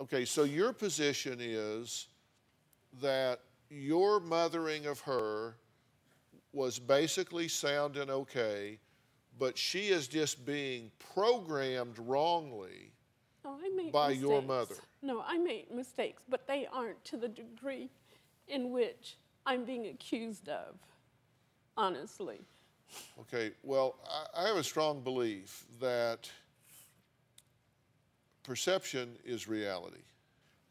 Okay, so your position is that your mothering of her was basically sound and okay, but she is just being programmed wrongly No, I made by your mistakes. mother. No, I made mistakes, but they aren't to the degree in which I'm being accused of, honestly. Okay, well, I, I have a strong belief that perception is reality.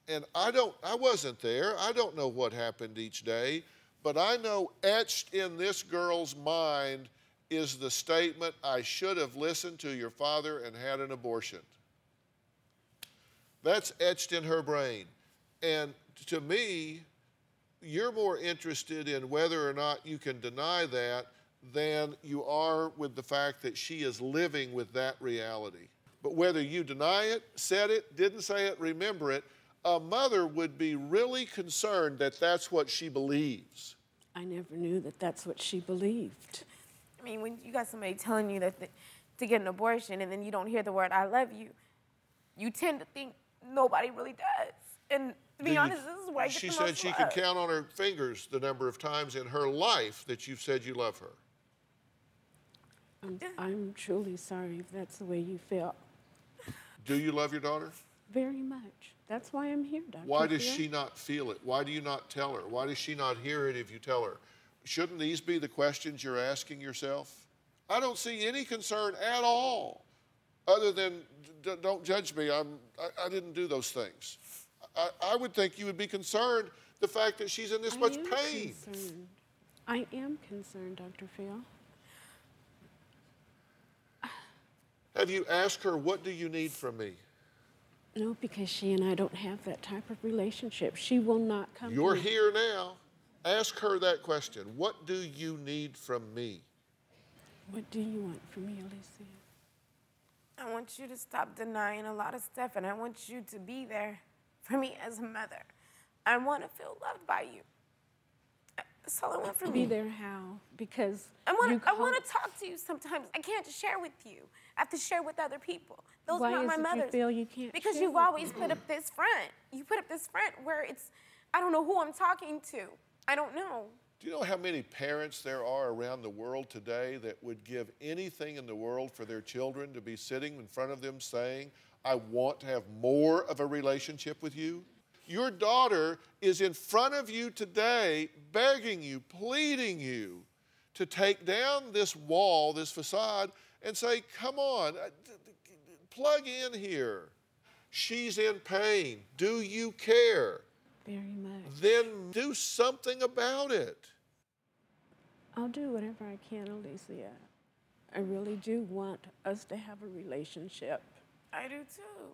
And I don't, I wasn't there. I don't know what happened each day, but I know etched in this girl's mind is the statement, I should have listened to your father and had an abortion. That's etched in her brain. And to me, you're more interested in whether or not you can deny that than you are with the fact that she is living with that reality. But whether you deny it, said it, didn't say it, remember it, a mother would be really concerned that that's what she believes. I never knew that that's what she believed. I mean, when you got somebody telling you that the, to get an abortion and then you don't hear the word "I love you," you tend to think nobody really does. And to be Do you- honest, this is where I get She the said most she love. could count on her fingers the number of times in her life that you've said you love her. I'm, I'm truly sorry if that's the way you felt. Do you love your daughter? Very much. That's why I'm here, Dr. Why does she not feel it? Why do you not tell her? Why does she not hear it if you tell her? Shouldn't these be the questions you're asking yourself? I don't see any concern at all, other than d- don't judge me. I'm, I, I didn't do those things. I, I would think you would be concerned the fact that she's in this I much pain. Concerned. I am concerned, Dr. Phil. Have you asked her, what do you need from me? No, because she and I don't have that type of relationship. She will not come. You're me. here now. Ask her that question. What do you need from me? What do you want from me, Alicia? I want you to stop denying a lot of stuff, and I want you to be there for me as a mother. I want to feel loved by you. That's all I want from you. Be you. there how? Because I want to. I want to talk to you sometimes. I can't share with you. I have to share with other people. Those Why are not is my it you mothers. feel you can't Because share you've with always put up this front. You put up this front where it's. I don't know who I'm talking to. I don't know. Do you know how many parents there are around the world today that would give anything in the world for their children to be sitting in front of them saying, I want to have more of a relationship with you? Your daughter is in front of you today, begging you, pleading you to take down this wall, this facade, and say, Come on, uh, d- d- plug in here. She's in pain. Do you care? very much. Then do something about it. I'll do whatever I can, Alicia. I really do want us to have a relationship. I do too.